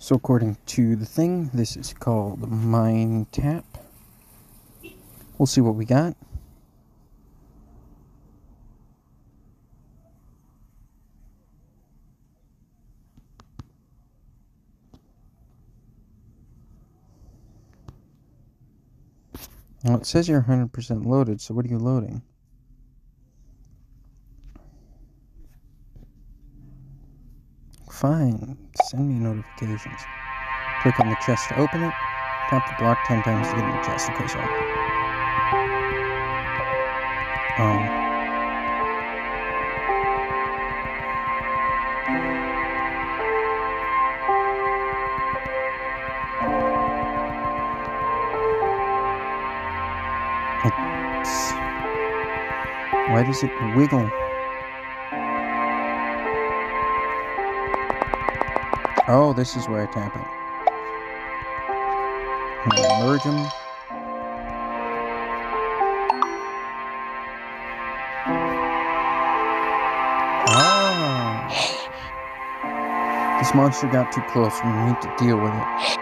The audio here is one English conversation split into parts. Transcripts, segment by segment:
So according to the thing, this is called Mine Tap. We'll see what we got. Well, it says you're 100% loaded, so what are you loading? Fine, send me notifications. Click on the chest to open it. Tap the block 10 times to get in the chest. Okay, so. Um. Why does it wiggle? Oh, this is where I tap it. And merge them. Ah. This monster got too close. We need to deal with it.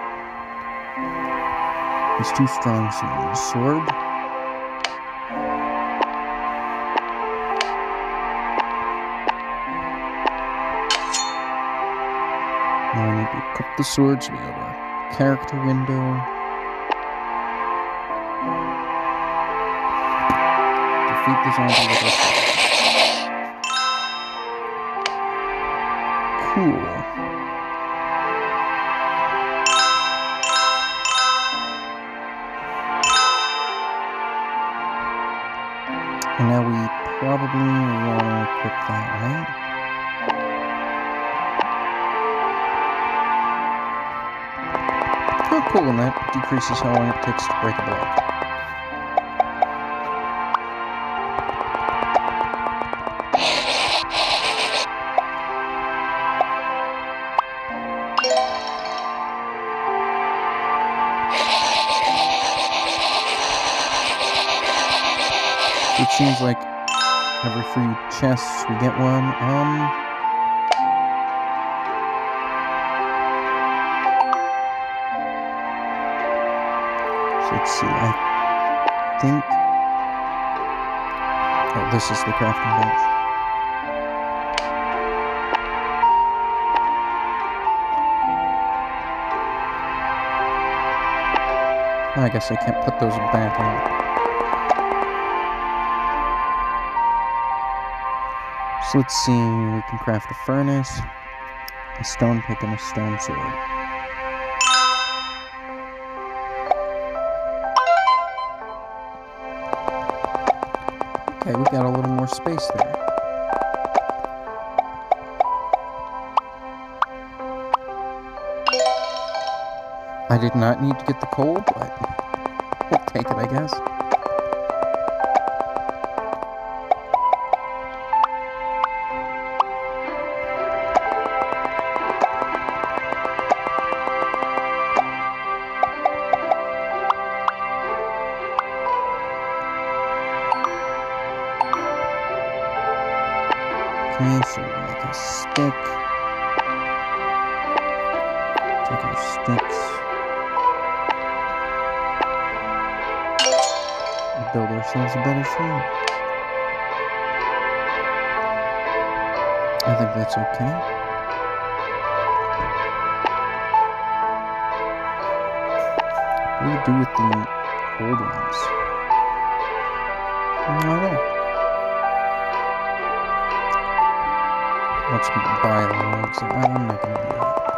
It's too strong, so sword. Equip the sword so we have our character window. Defeat the zombie with sword. Decreases how long it takes to break a block. It seems like every few chests we get one. Um, see, I think. Oh, this is the crafting bench. I guess I can't put those back out. So let's see, we can craft a furnace, a stone pick, and a stone sword. Okay, we got a little more space there. I did not need to get the coal, but we'll take it, I guess. Stick. Take our sticks. and Build ourselves a better sword. I think that's okay. What do you do with the old ones? Know. Let's buy the logs. I'm not gonna do that.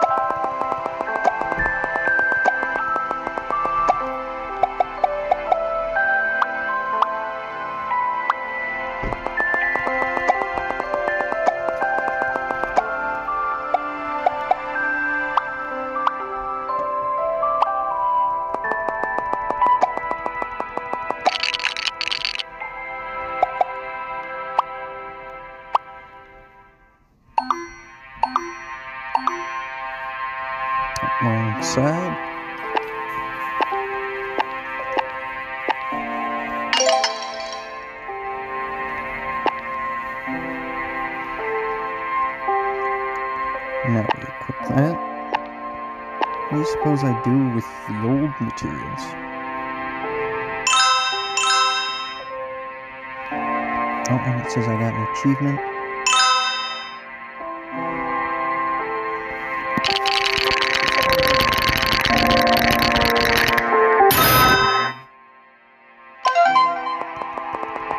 Suppose I do with the old materials? Oh, and it says I got an achievement.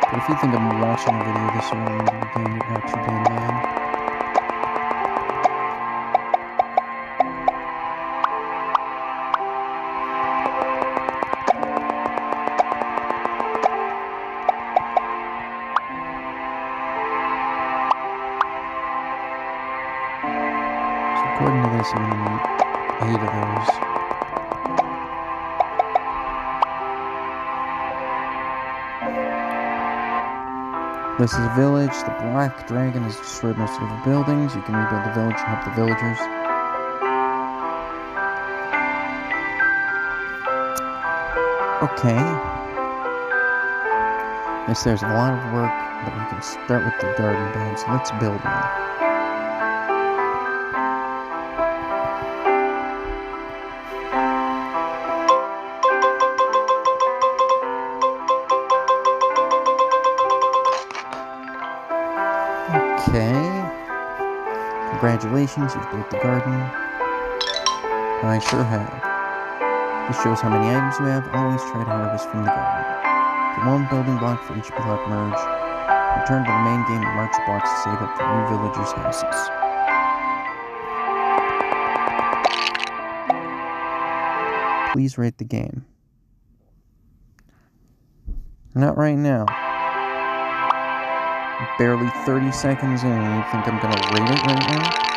But if you think I'm watching a video this early into the game, you're too damn mad. Of those. This is a village. The Black Dragon has destroyed most of the buildings. You can rebuild the village and help the villagers. Okay. Yes, there's a lot of work, but we can start with the garden bed, so let's build one. Okay. Congratulations, you've built the garden. I sure have. This shows how many items you have. Always try to harvest from the garden. Put one building block for each block merge. Return to the main game and march blocks to save up for new villagers' houses. Please rate the game. Not right now. Barely 30 seconds in, and you think I'm gonna rate it right now?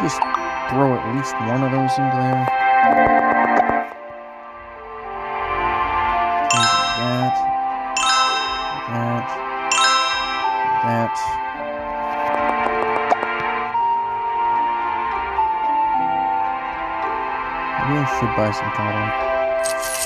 Just throw at least one of those into there. That, that, that. Maybe I should buy some cotton.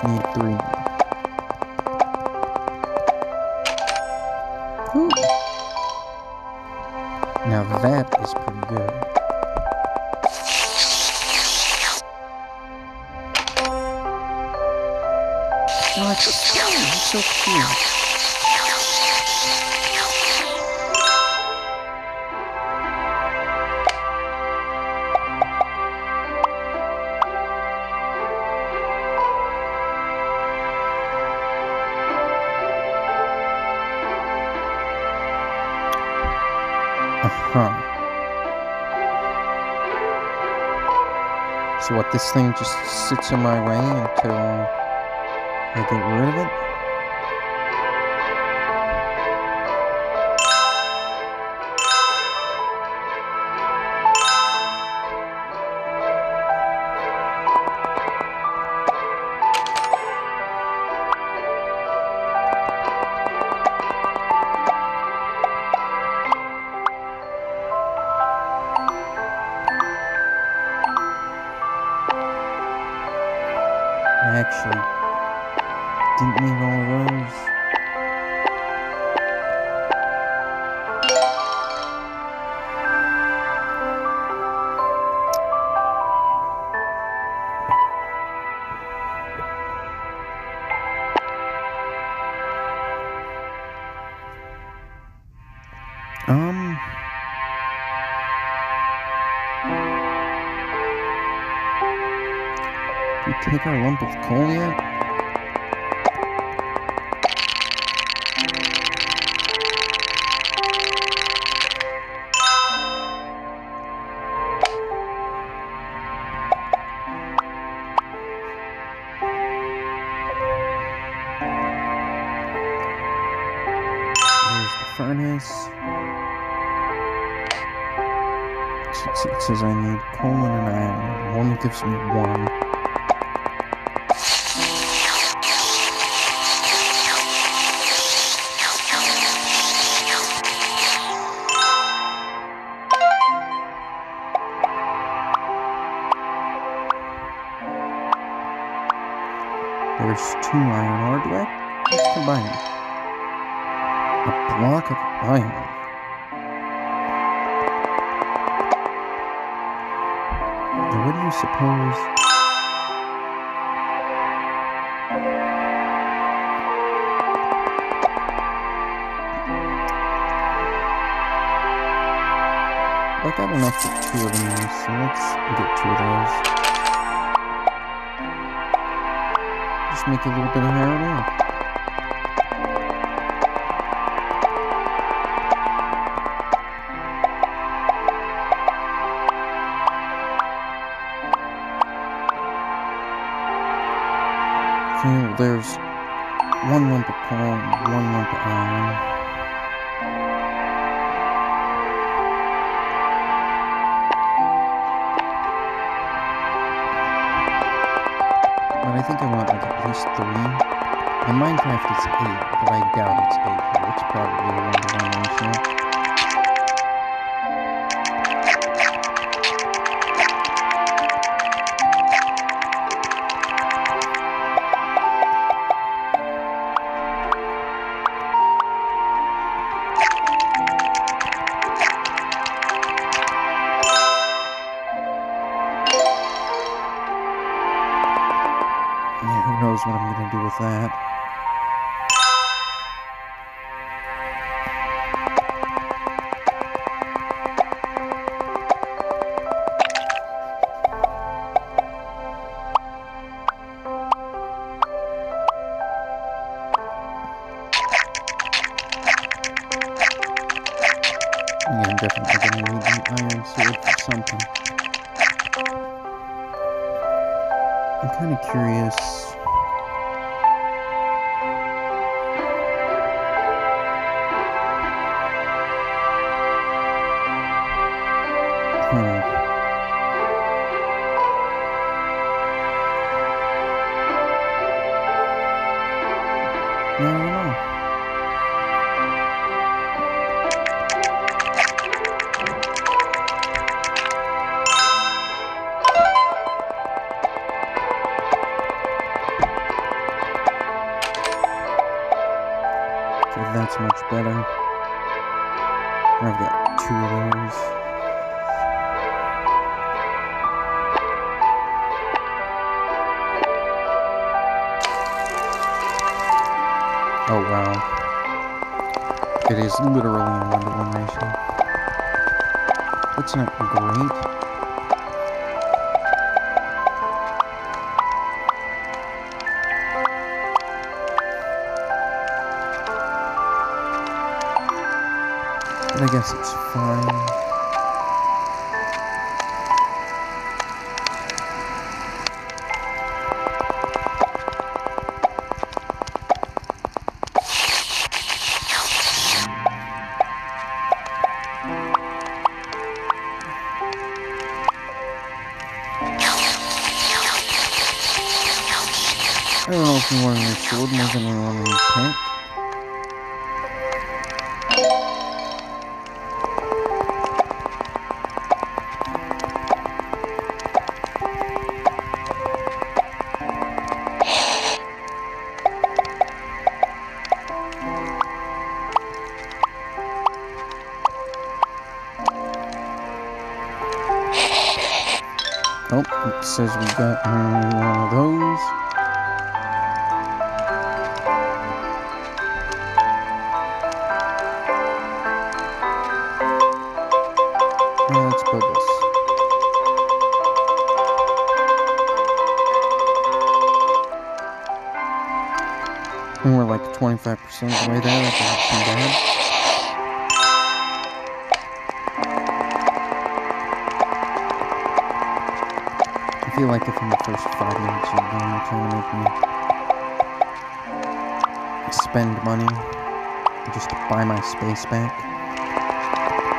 Just need three. Ooh. Now that is pretty good. Oh, it's so, cute. This thing just sits in my way until I get rid of it? think our lump of coal yet? furnace. It says I need coal and an iron. Only gives me one. I got enough for two of these, so let's get two of those. Just make a little bit of ore. Okay, well, there's one lump of coal one lump of iron. I think I want like at least three. In Minecraft it's eight, but I doubt it's eight. It's probably a one-to-one ratio. Something. I'm kind of curious. Better. I've got two of those. Oh wow. It is literally one to one ratio. That's not great. I guess it's fine. Says we got one of those. Yeah, let's build this. And we're like 25% of the way there. That's not too bad. I feel like if in the first five minutes you're going, trying to make me spend money, just to buy my space back.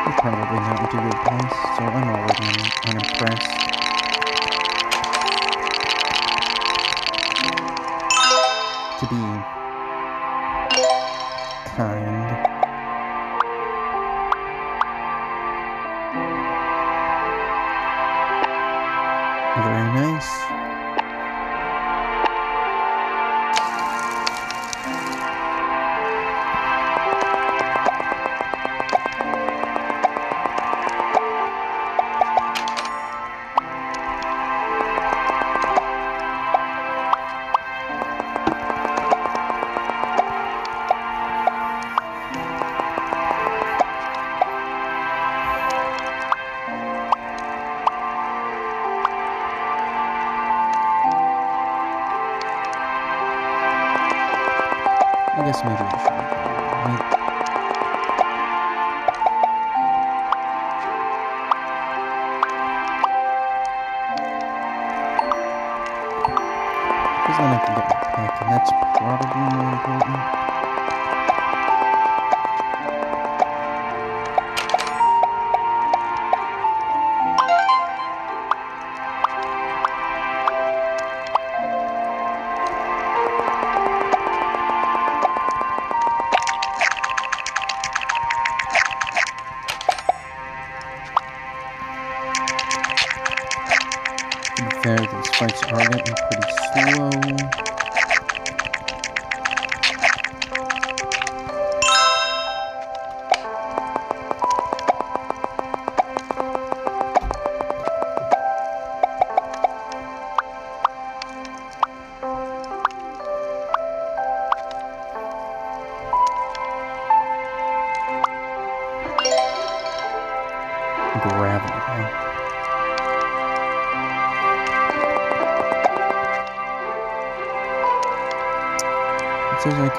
you're probably not in too good place, so I'm already unimpressed. To be kind.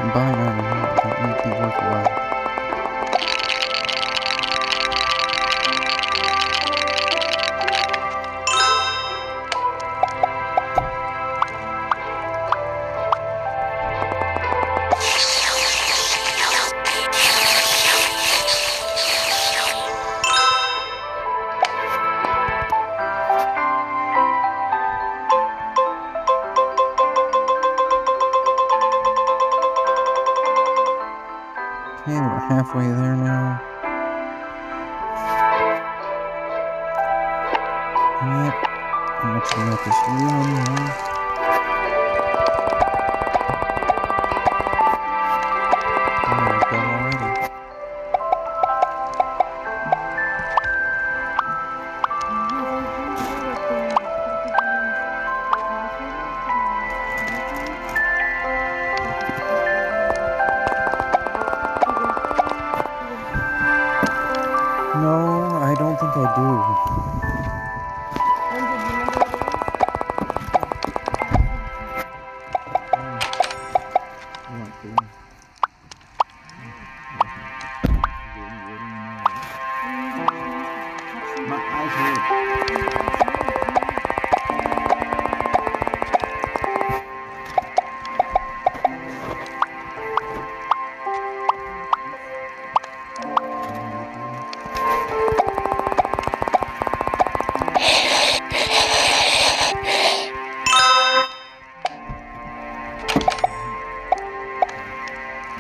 It halfway there now. Yep. I'm this. No, I don't think I do.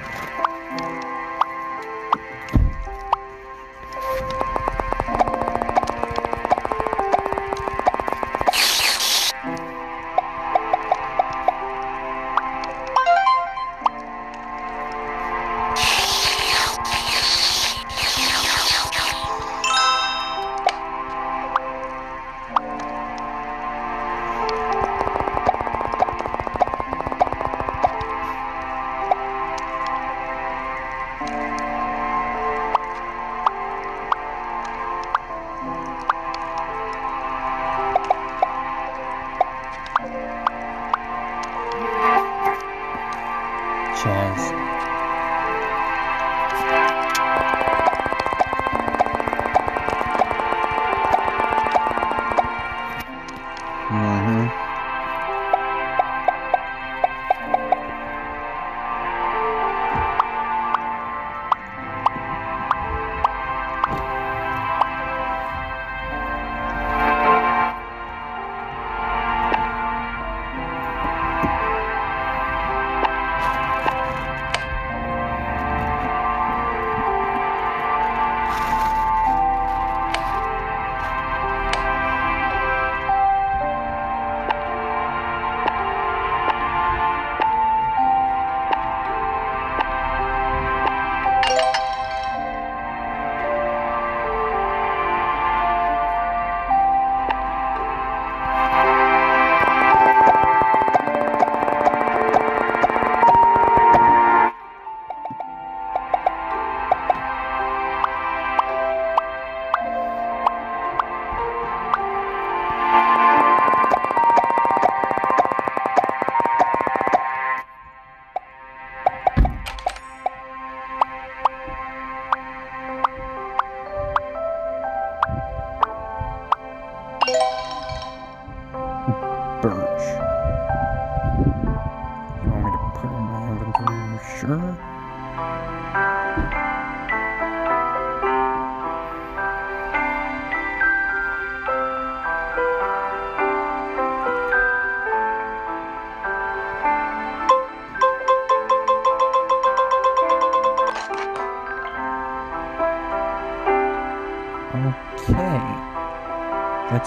Música chairs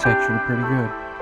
That's actually pretty good.